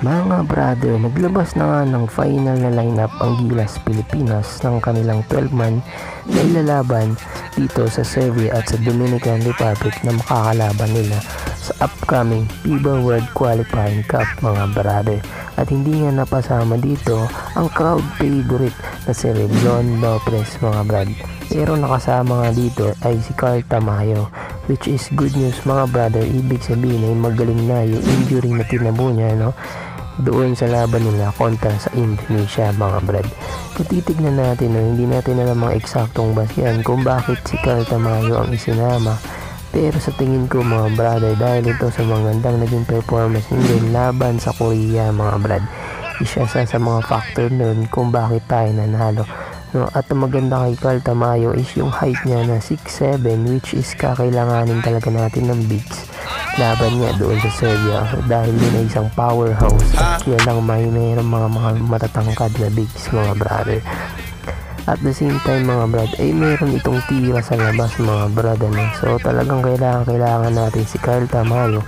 Mga brother, naglabas na nga ng final na lineup ang Gilas Pilipinas ng kanilang 12-man na ilalaban dito sa Serbia at sa Dominican Republic na makakalaban nila sa upcoming FIBA World Qualifying Cup mga brother. At hindi nga napasama dito ang crowd favorite na si Reblon Lopez mga brad. Pero nakasama nga dito ay si Carl Tamayo which is good news mga brother. Ibig sabihin ay magaling na yung injury na tinabo niya no doon sa laban nila kontra sa Indonesia mga brad. Kung titignan natin, no, hindi natin alam mga eksaktong basyan kung bakit si Carl Tamayo ang isinama. Pero sa tingin ko mga brother, dahil ito sa mga gandang naging performance nila laban sa Korea mga brad, isa sa, sa mga factor nun kung bakit tayo nanalo. No, at maganda kay Carl Tamayo is yung height niya na 6'7 which is kakailanganin talaga natin ng bigs laban niya doon sa Serbia dahil yun ay isang powerhouse at yan lang may mayroong mga, mga matatangkad na bigs mga brother. At the same time mga brad ay meron itong tira sa labas mga brad ano? so talagang kailangan kailangan natin si Carl Tamayo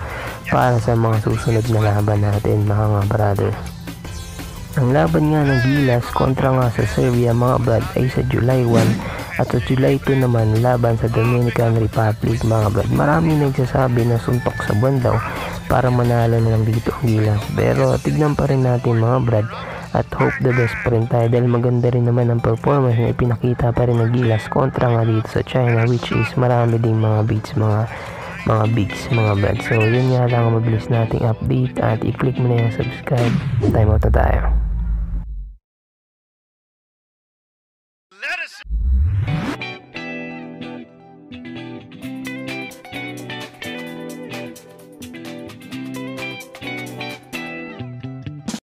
para sa mga susunod na laban natin mga brother. Ang laban nga ng Gilas kontra nga sa Serbia mga brad ay sa July 1 at sa July 2 naman laban sa Dominican Republic mga brad. Marami nagsasabi na suntok sa buwan daw para manalo na lang dito ang Gilas. Pero tignan pa rin natin mga brad at hope the best pa rin tayo dahil maganda rin naman ang performance na ipinakita pa rin ng Gilas kontra nga dito sa China which is marami ding mga beats mga mga bigs mga brad so yun nga lang ang mabilis nating update at i-click mo na yung subscribe time out na tayo